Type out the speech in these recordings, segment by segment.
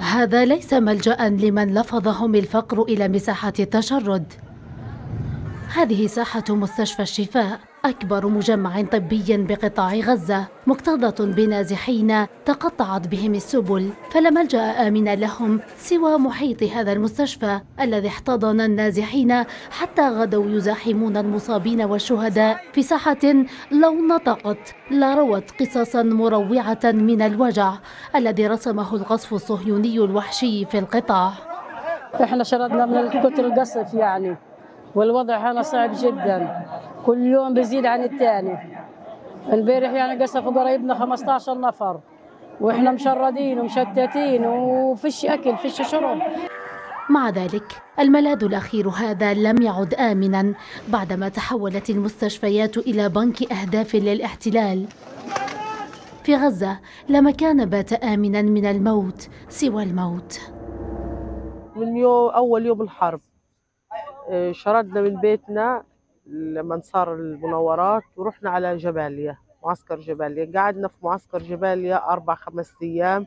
هذا ليس ملجأ لمن لفظهم الفقر إلى مساحة التشرد. هذه ساحة مستشفى الشفاء أكبر مجمع طبي بقطاع غزة مكتظة بنازحين تقطعت بهم السبل فلا ملجأ آمن لهم سوى محيط هذا المستشفى الذي احتضن النازحين حتى غدوا يزاحمون المصابين والشهداء في ساحة لو نطقت لروت قصصا مروعة من الوجع الذي رسمه القصف الصهيوني الوحشي في القطاع. إحنا شردنا من كتر القصف يعني. والوضع هنا صعب جدا. كل يوم بيزيد عن الثاني. البارح يعني قصفوا قرايبنا 15 نفر. وإحنا مشردين ومشتتين وفيش أكل فيش شرب. مع ذلك الملاذ الأخير هذا لم يعد آمنا بعدما تحولت المستشفيات إلى بنك أهداف للاحتلال. في غزة لا مكان بات آمنا من الموت سوى الموت. من يوم أول يوم الحرب. شردنا من بيتنا لما صار المناورات ورحنا على جباليا معسكر جباليا قعدنا في معسكر جباليا أربع خمس أيام.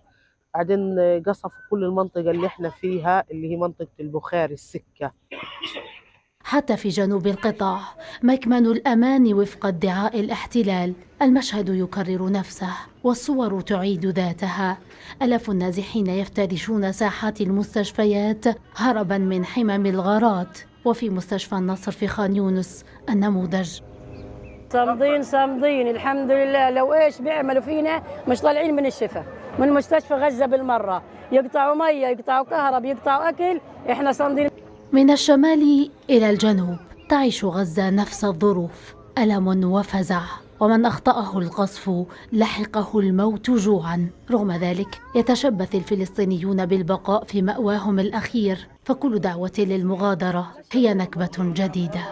بعدين قصفوا كل المنطقة اللي إحنا فيها اللي هي منطقة البخاري السكة. حتى في جنوب القطاع مكمن الأمان وفق ادعاء الاحتلال. المشهد يكرر نفسه والصور تعيد ذاتها. ألاف النازحين يفترشون ساحات المستشفيات هربا من حمم الغارات. وفي مستشفى النصر في خان يونس النموذج. صامدين صامدين الحمد لله. لو إيش بيعملوا فينا مش طالعين من الشفا من مستشفى غزة بالمرة. يقطعوا مية يقطعوا كهرب يقطعوا أكل إحنا صامدين. من الشمال إلى الجنوب تعيش غزة نفس الظروف ألم وفزع. ومن أخطأه القصف لحقه الموت جوعا. رغم ذلك يتشبث الفلسطينيون بالبقاء في مأواهم الأخير فكل دعوة للمغادرة هي نكبة جديدة.